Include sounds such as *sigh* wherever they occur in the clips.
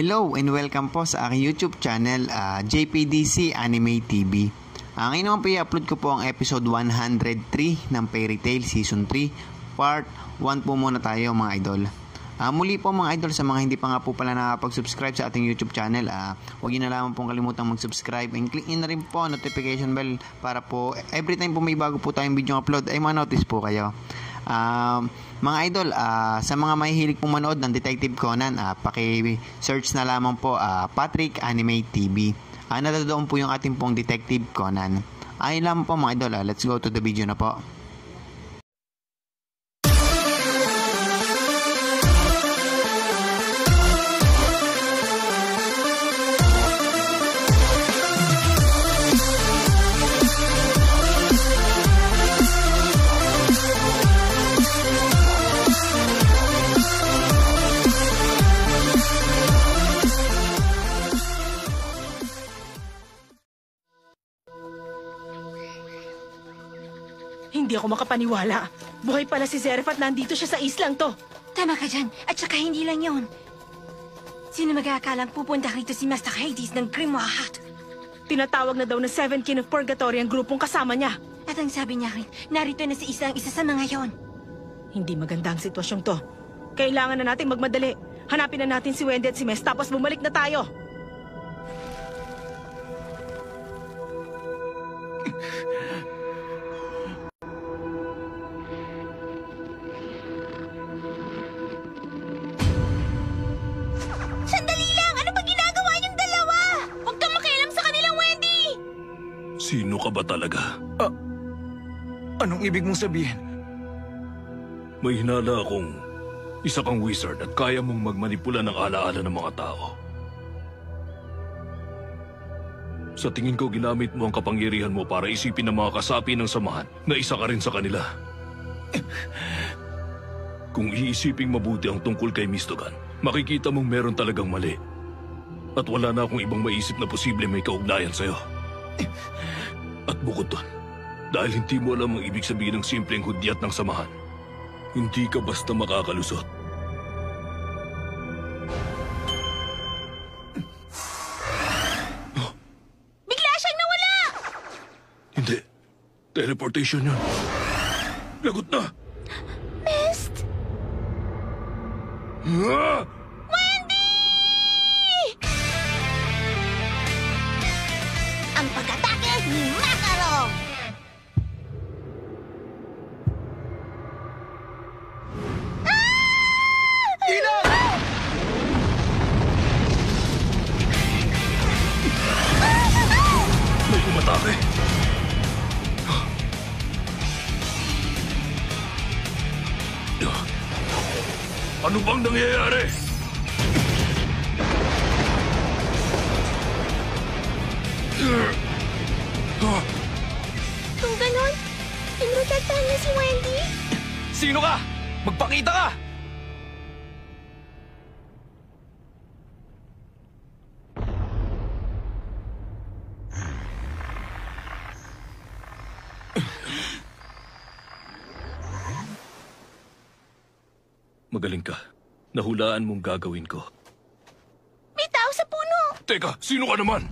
Hello and welcome po sa aking YouTube channel, ah, JPDC Anime TV. Ah, ngayon naman po i-upload ko po ang episode 103 ng Fairy Tail Season 3, Part 1 po muna tayo mga idol. Ah, muli po mga idol sa mga hindi pa nga po pala nakapag-subscribe sa ating YouTube channel, ah, huwag niyo na lamang pong kalimutang mag-subscribe and click na rin po ang notification bell para po every time po may bago po tayong video upload ay ma-notice po kayo. Um, mga idol, ah, sa mga mahihilig pong manood ng Detective Conan, ah, paki-search na lamang po ah, Patrick Anime TV. Ah, nadadoon po yung ating pong Detective Conan. Ayun lamang po mga idol, ah, let's go to the video na po. Hindi ako makapaniwala. Buhay pala si Zeref at nandito siya sa islang to. Tama ka dyan. At saka hindi lang yon. Sino mag-aakalang pupunta rito si Master Hades ng Grimoire Hat? Tinatawag na daw na Seven Kin of Purgatory ang grupong kasama niya. At ang sabi niya rin, narito na si Isa ang isa sa mga yon. Hindi maganda ang sitwasyong to. Kailangan na nating magmadali. Hanapin na natin si Wendy at si Mes tapos bumalik na tayo. Sino ka ba talaga? Anong ibig mong sabihin? May hinala akong isa kang wizard at kaya mong magmanipula ng alaala ng mga tao. Sa tingin ko, ginamit mo ang kapangyarihan mo para isipin ng mga kasapi ng samahan na isa ka rin sa kanila. *laughs* Kung iisiping mabuti ang tungkol kay Mistogan, makikita mong meron talagang mali. At wala na akong ibang maisip na posible may kaugnayan sa'yo. *laughs* At bukod doon, dahil hindi mo alam ang ibig sabihin ng simpleng hudyat ng samahan, hindi ka basta makakalusot. Bigla siyang nawala! Hindi. Teleportation yun. Lagot na! Mist! Ah! Ano bang nangyayari? Kung ganon, pinrotektahan niya si Wendy? Sino ka? Magpakita ka! Magaling ka. Nahulaan mong gagawin ko. May tao sa puno! Teka, sino ka naman?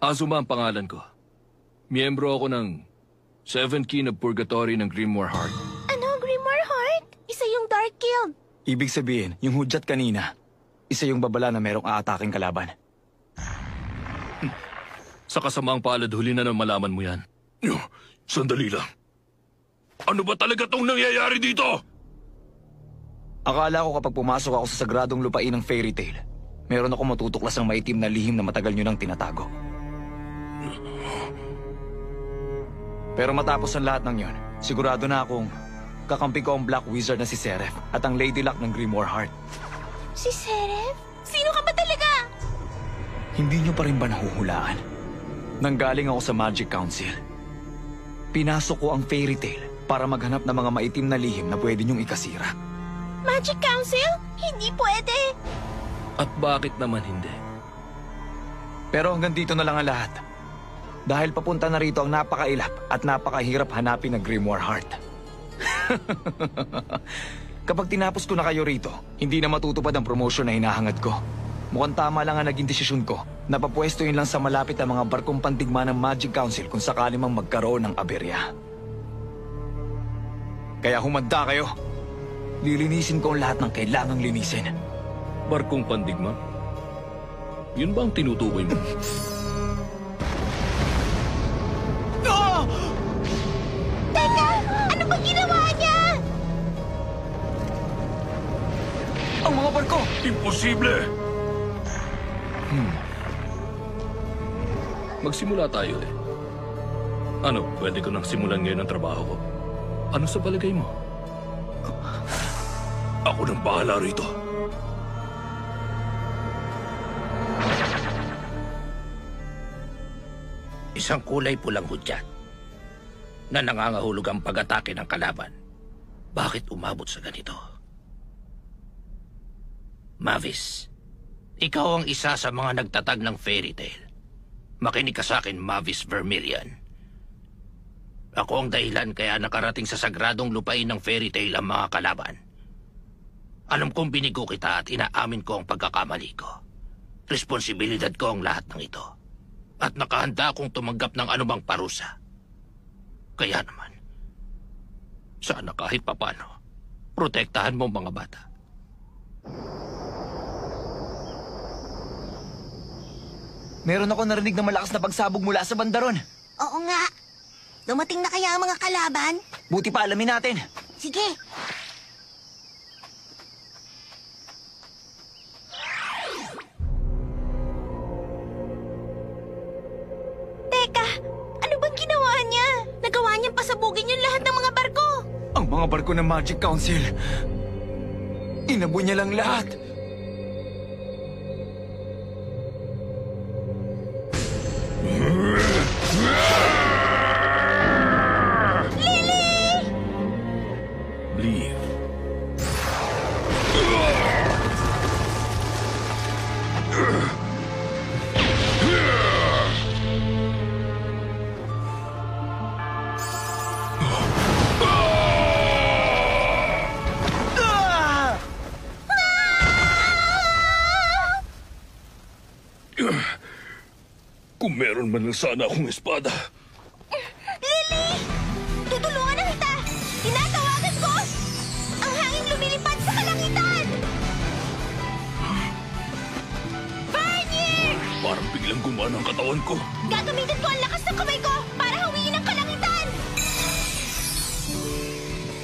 Azuma ang pangalan ko. Miyembro ako ng Seven Kin of Purgatory ng Grimoire Heart. Ano, Grimoire Heart? Isa yung Dark Guild. Ibig sabihin, yung hudyat kanina, isa yung babala na merong aataking kalaban. Sa kasamaang palad, huli na nang malaman mo yan. Sandali lang. Ano ba talaga tong nangyayari dito? Akala ko kapag pumasok ako sa sagradong lupain ng fairy tale, meron ako matutuklas ng maitim na lihim na matagal nyo nang tinatago. Pero matapos ang lahat ng yon, sigurado na akong kakampi ko ang Black Wizard na si Seraph at ang Lady Luck ng Grimoire Heart. Si Seraph? Sino ka ba talaga? Hindi nyo pa rin ba nahuhulaan? Nanggaling ako sa Magic Council. Pinasok ko ang fairy tale para maghanap ng mga maitim na lihim na pwede nyong ikasira. Magic Council? Hindi pwede. At bakit naman hindi? Pero hanggang dito na lang ang lahat. Dahil papunta na rito ang napakailap at napakahirap hanapin na Grimoire Heart. *laughs* Kapag tinapos ko na kayo rito, hindi na matutupad ang promotion na hinahangad ko. Mukhang tama lang ang naging desisyon ko. Napapwesto yun lang sa malapit ang mga barkong pantigma ng Magic Council kung sakali mang magkaroon ng aberya. Kaya humanda kayo. Lilinisin ko ang lahat ng kailangang linisin. Barkong pandigma? Yun ba ang tinutukoy mo? Teka! Ano ba ginawa niya? Ang mga barko! Imposible! Hmm. Magsimula tayo eh. Ano, pwede ko nang simulan ngayon ang trabaho ko. Ano sa palagay mo? Ako nang bahala rito. Isang kulay pulang hudyat na nangangahulog ang pag-atake ng kalaban. Bakit umabot sa ganito? Mavis, ikaw ang isa sa mga nagtatag ng fairy tale. Makinig ka sa akin, Mavis Vermilion. Ako ang dahilan kaya nakarating sa sagradong lupain ng fairy tale ang mga kalaban. Alam kong binigo kita at inaamin ko ang pagkakamali ko. Responsibilidad ko ang lahat ng ito at nakahanda akong tumanggap ng anumang parusa. Kaya naman, sana kahit papano, protektahan mo ang mga bata. Meron ako narinig na malakas na pagsabog mula sa bandaron. Oo nga. Dumating na kaya ang mga kalaban? Buti pa alamin natin. Sige. Ano bang ginawa niya? Nagawa niyang pasabugin yung lahat ng mga barko. Ang mga barko ng Magic Council. Inabo niya lang lahat. Leave. *clears throat* Kung meron man lang sana akong espada. Lily! Tutulungan na kita! Tinatawagan ko! Ang hangin lumilipad sa kalangitan! Barney! Parang biglang gumana ang katawan ko. Gagamitin ko ang lakas ng kamay ko para hawiin ang kalangitan!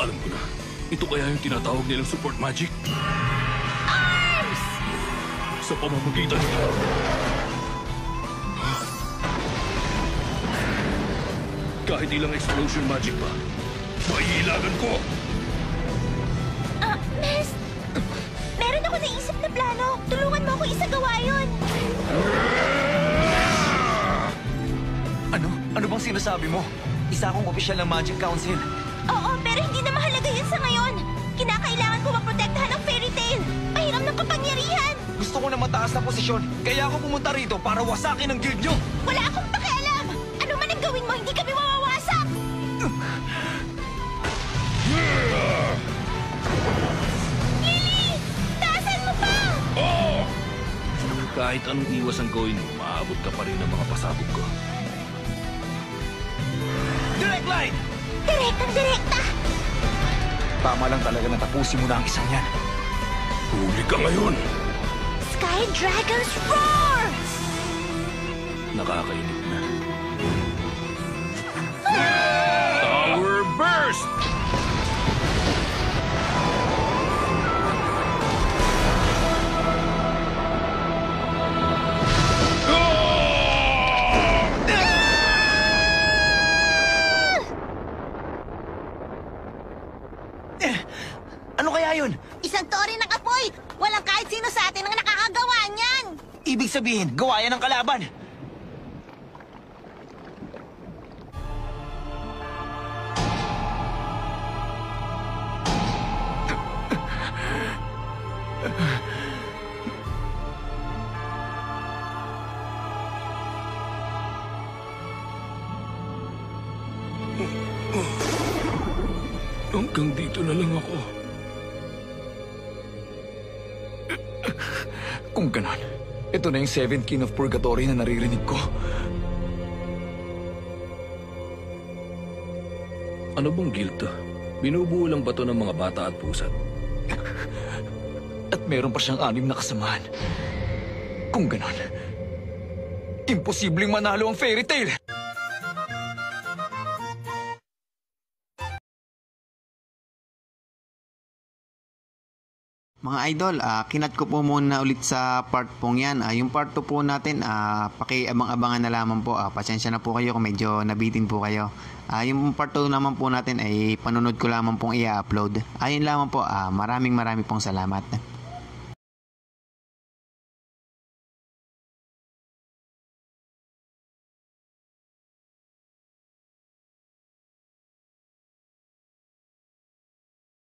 Alam ko na. Ito kaya yung tinatawag nilang support magic? Sa pamamagitan Kahit ilang explosion magic pa, maiilagan ko! Ah, Miss! Meron ako naisip na plano. Tulungan mo ako isagawa yun. Ano? Ano bang sinasabi mo? Isa akong opisyal ng Magic Council. Oo, pero hindi na mahalaga yun sa ngayon. Kinakailangan ko maprotektahan mataas na posisyon, kaya ako pumunta rito para wasakin ang guild nyo. Wala akong pakialam. Ano man ang gawin mo, hindi kami mawawasak. Lily! Taasan mo pa! Kahit anong iwas ang gawin mo, maabot ka pa rin ng mga pasabog ko. Direct line! Direktang direkta! Tama lang talaga na tapusin mo na ang isang yan. Huli ka ngayon! Sky Dragon's Roar! Nakakainip sabihin, gawa yan ng kalaban. Hanggang dito na lang ako. Kung ganon, ito na yung seventh king of purgatory na naririnig ko. Ano bang guild to? Binubuo lang ba to ng mga bata at pusat? At meron pa siyang anim na kasamahan. Kung ganon, imposibleng manalo ang fairy tale! Mga idol, ah, kinat ko po muna ulit sa part pong yan. Ah, yung part 2 po natin, ah, pakiabang-abangan na lamang po. Ah, pasensya na po kayo kung medyo nabitin po kayo. Ah, yung part 2 naman po natin ay panunod ko lamang pong i-upload. Ayun lamang po, ah, maraming maraming pong salamat.